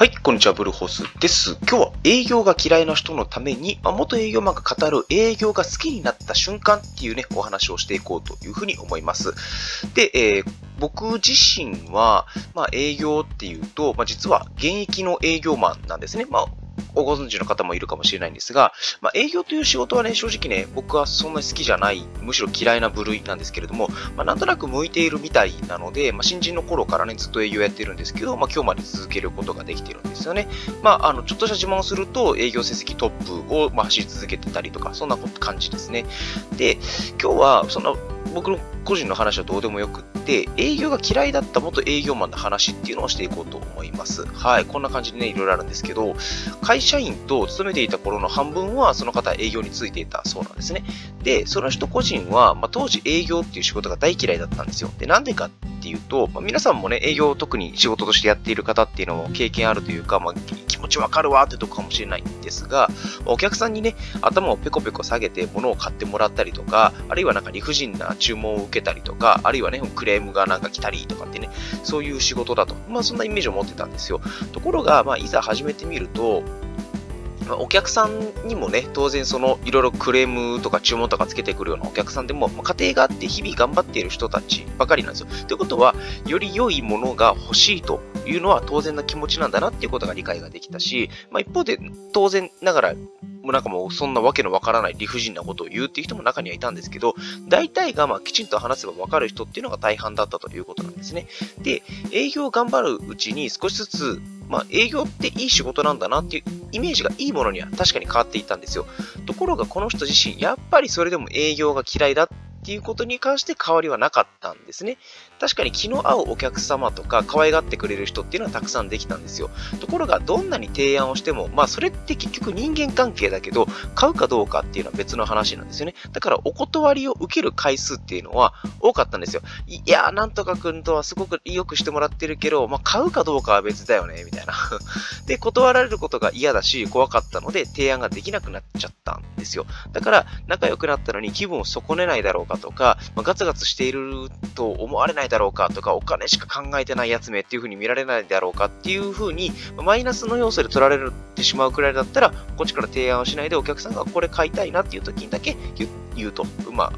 はい、こんにちは、ブルホスです。今日は営業が嫌いな人のために、まあ、元営業マンが語る営業が好きになった瞬間っていうね、お話をしていこうというふうに思います。で、えー僕自身は、まあ、営業っていうと、まあ、実は現役の営業マンなんですね。まあご存知の方もいるかもしれないんですが、まあ、営業という仕事はね、正直ね、僕はそんなに好きじゃない、むしろ嫌いな部類なんですけれども、まあ、なんとなく向いているみたいなので、まあ、新人の頃からね、ずっと営業やってるんですけど、まあ、今日まで続けることができてるんですよね。まあ、あの、ちょっとした自慢をすると、営業成績トップを、ま、走り続けてたりとか、そんな感じですね。で、今日は、そんな、僕の個人の話はどうでもよくって、営業が嫌いだった元営業マンの話っていうのをしていこうと思います。はい、こんな感じでね、いろいろあるんですけど、会社員と勤めていた頃の半分は、その方営業についていたそうなんですね。で、その人個人は、まあ、当時営業っていう仕事が大嫌いだったんですよ。で、なんでかってっていうと、まあ、皆さんもね、営業を特に仕事としてやっている方っていうのも経験あるというか、まあ、気持ちわかるわってとこかもしれないんですが、お客さんにね、頭をペコペコ下げて物を買ってもらったりとか、あるいはなんか理不尽な注文を受けたりとか、あるいはね、クレームがなんか来たりとかってね、そういう仕事だと。まあそんなイメージを持ってたんですよ。ところが、まあいざ始めてみると、まあお客さんにもね、当然そのいろいろクレームとか注文とかつけてくるようなお客さんでも、まあ家庭があって日々頑張っている人たちばかりなんですよ。ということは、より良いものが欲しいというのは当然な気持ちなんだなっていうことが理解ができたし、まあ一方で当然ながら、もうなんかもうそんなわけのわからない理不尽なことを言うっていう人も中にはいたんですけど、大体がまあきちんと話せばわかる人っていうのが大半だったということなんですね。で、営業を頑張るうちに少しずつ、まあ営業っていい仕事なんだなっていうイメージがいいものには確かに変わっていったんですよ。ところがこの人自身、やっぱりそれでも営業が嫌いだっっていうことに関して変わりはなかったんですね。確かに気の合うお客様とか可愛がってくれる人っていうのはたくさんできたんですよ。ところがどんなに提案をしても、まあそれって結局人間関係だけど、買うかどうかっていうのは別の話なんですよね。だからお断りを受ける回数っていうのは多かったんですよ。いや、なんとかくんとはすごく良くしてもらってるけど、まあ買うかどうかは別だよね、みたいな。で、断られることが嫌だし、怖かったので提案ができなくなっちゃったんですよ。だから仲良くなったのに気分を損ねないだろうかとか、まあ、ガツガツしていると思われないだろうかとか、お金しか考えてないやつめっていう風に見られないだろうかっていう風に、マイナスの要素で取られてしまうくらいだったら、こっちから提案をしないでお客さんがこれ買いたいなっていう時にだけ言うと、まあ、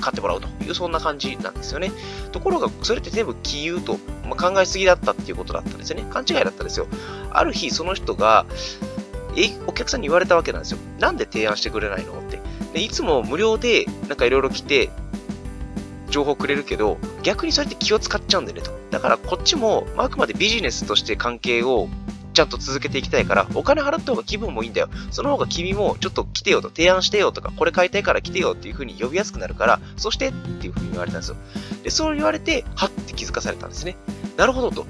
買ってもらうという、そんな感じなんですよね。ところが、それって全部気言うと、まあ、考えすぎだったっていうことだったんですよね。勘違いだったんですよ。ある日、その人が、えお客さんに言われたわけなんですよ。なんで提案してくれないの？でいつも無料でなんかいろいろ来て、情報くれるけど、逆にそれって気を使っちゃうんだよねと。だからこっちも、あ、くまでビジネスとして関係をちゃんと続けていきたいから、お金払った方が気分もいいんだよ。その方が君もちょっと来てよと、提案してよとか、これ買いたいから来てよっていう風に呼びやすくなるから、そしてっていう風に言われたんですよ。で、そう言われて、はって気づかされたんですね。なるほどと。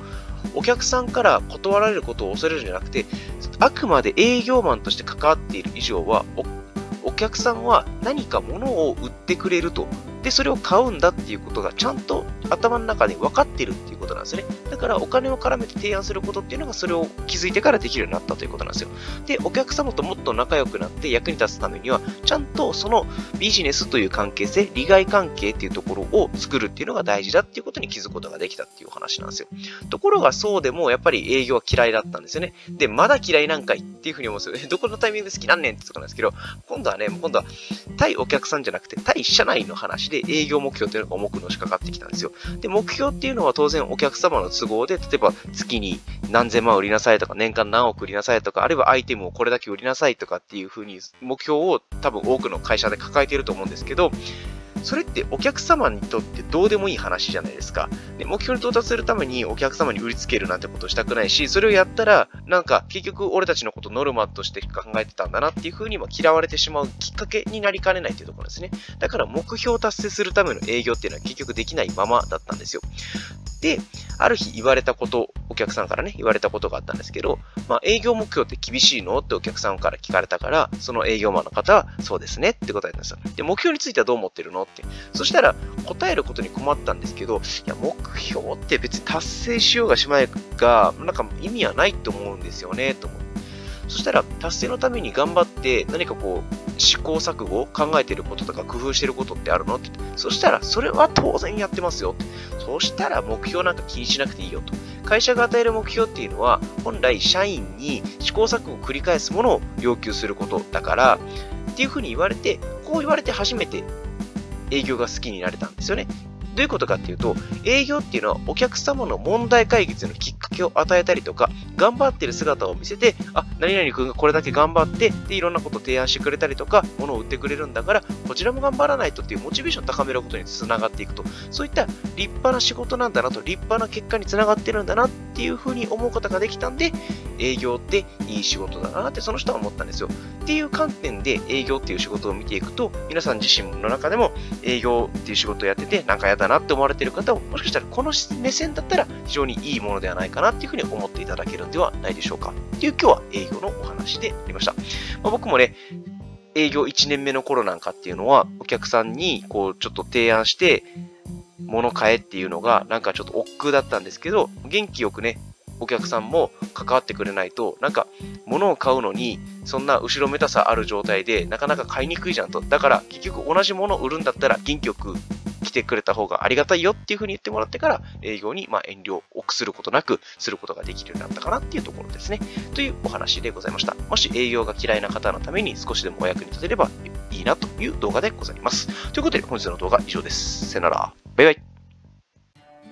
お客さんから断られることを恐れるんじゃなくて、あくまで営業マンとして関わっている以上は、おお客さんは何か物を売ってくれると。で、それを買うんだっていうことがちゃんと頭の中で分かってるっていうことなんですね。だからお金を絡めて提案することっていうのがそれを気づいてからできるようになったということなんですよ。で、お客様ともっと仲良くなって役に立つためには、ちゃんとそのビジネスという関係性、利害関係っていうところを作るっていうのが大事だっていうことに気づくことができたっていう話なんですよ。ところがそうでもやっぱり営業は嫌いだったんですよね。で、まだ嫌いなんかいっていうふうに思うんですよ。どこのタイミングで好きなんねんってとこなんですけど、今度はね、今度は対お客さんじゃなくて対社内の話でで営業目標っていうのが重くのしかかってきたんですよ。で、目標っていうのは当然お客様の都合で、例えば月に何千万売りなさいとか、年間何億売りなさいとか、あるいはアイテムをこれだけ売りなさいとかっていうふうに目標を多分多くの会社で抱えていると思うんですけど、それってお客様にとってどうでもいい話じゃないですか。で目標に到達するためにお客様に売りつけるなんてことをしたくないし、それをやったら、なんか結局俺たちのことノルマとして考えてたんだなっていうふうに嫌われてしまうきっかけになりかねないというところですね。だから目標を達成するための営業っていうのは結局できないままだったんですよ。で、ある日言われたこと、お客さんからね、言われたことがあったんですけど、まあ、営業目標って厳しいのってお客さんから聞かれたから、その営業マンの方は、そうですねって答えたんですよ。で、目標についてはどう思ってるのって。そしたら、答えることに困ったんですけど、いや、目標って別に達成しようがしまいが、なんか意味はないと思うんですよね、と思って。そしたら、達成のために頑張って何かこう、試行錯誤、考えてることとか工夫してることってあるのって。そしたら、それは当然やってますよ。そしたら、目標なんか気にしなくていいよと。会社が与える目標っていうのは、本来社員に試行錯誤を繰り返すものを要求することだから、っていうふうに言われて、こう言われて初めて営業が好きになれたんですよね。どういうことかっていうと、営業っていうのはお客様の問題解決のきっかけを与えたりとか、頑張ってる姿を見せて、あ、何々君がこれだけ頑張って、で、いろんなことを提案してくれたりとか、物を売ってくれるんだから、こちらも頑張らないとっていうモチベーションを高めることにつながっていくと、そういった立派な仕事なんだなと、立派な結果につながってるんだなっていうふうに思うことができたんで、営業っていい仕事だなってその人は思ったんですよ。っていう観点で営業っていう仕事を見ていくと、皆さん自身の中でも営業っていう仕事をやってて、なんか嫌だなって思われてる方も、もしかしたらこの目線だったら非常にいいものではないかなっていうふうに思っていただけるではないでしょうか。っていう今日は営業のお話でありました。まあ、僕もね、営業1年目の頃なんかっていうのは、お客さんにこうちょっと提案して、物買えっていうのがなんかちょっと億劫だったんですけど、元気よくね、お客さんも関わってくれないと、なんか物を買うのに、そんな後ろめたさある状態でなかなか買いにくいじゃんと。だから結局同じものを売るんだったら元気よくてくれた方がありがたいよっていう風に言ってもらってから営業にま遠慮を臆することなくすることができるようになったかなっていうところですね。というお話でございました。もし営業が嫌いな方のために少しでもお役に立てればいいなという動画でございます。ということで本日の動画は以上です。さよなら。バイバイ。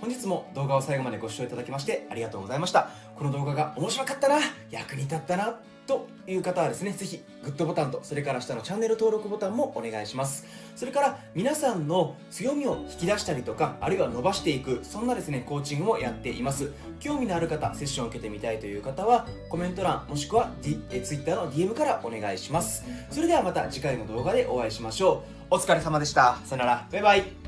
本日も動画を最後までご視聴いただきましてありがとうございました。この動画が面白かったな、役に立ったな、という方はですね、ぜひグッドボタンと、それから下のチャンネル登録ボタンもお願いします。それから皆さんの強みを引き出したりとか、あるいは伸ばしていく、そんなですね、コーチングもやっています。興味のある方、セッションを受けてみたいという方は、コメント欄、もしくは、D、え Twitter の DM からお願いします。それではまた次回の動画でお会いしましょう。お疲れ様でした。さよなら。バイバイ。